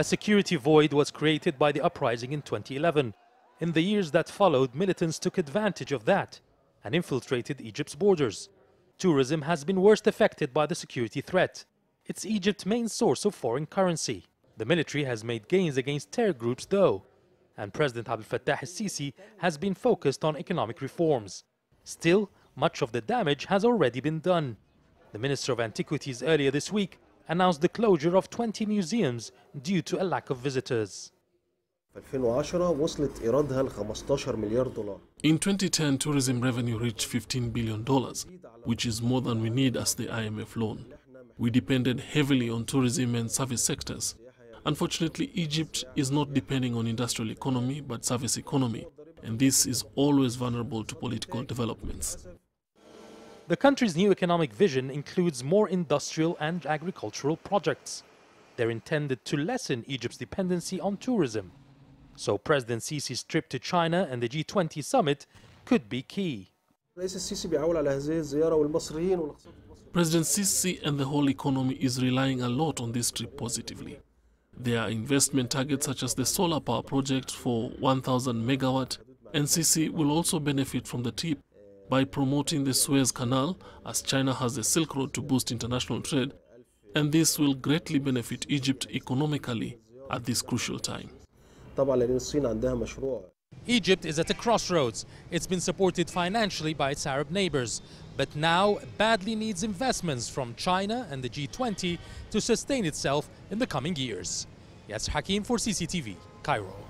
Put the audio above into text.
A security void was created by the uprising in 2011. In the years that followed, militants took advantage of that and infiltrated Egypt's borders. Tourism has been worst affected by the security threat. It's Egypt's main source of foreign currency. The military has made gains against terror groups though, and President Abdel Fattah el-Sisi has been focused on economic reforms. Still, much of the damage has already been done. The Minister of Antiquities earlier this week announced the closure of 20 museums due to a lack of visitors. In 2010, tourism revenue reached 15 billion dollars, which is more than we need as the IMF loan. We depended heavily on tourism and service sectors. Unfortunately, Egypt is not depending on industrial economy but service economy, and this is always vulnerable to political developments. The country's new economic vision includes more industrial and agricultural projects. They're intended to lessen Egypt's dependency on tourism. So President Sisi's trip to China and the G20 summit could be key. President Sisi and the whole economy is relying a lot on this trip positively. There are investment targets such as the solar power project for 1,000 megawatt, and Sisi will also benefit from the trip by promoting the Suez Canal as China has a Silk Road to boost international trade, and this will greatly benefit Egypt economically at this crucial time. Egypt is at a crossroads. It's been supported financially by its Arab neighbors, but now badly needs investments from China and the G20 to sustain itself in the coming years. Yasser Hakim for CCTV, Cairo.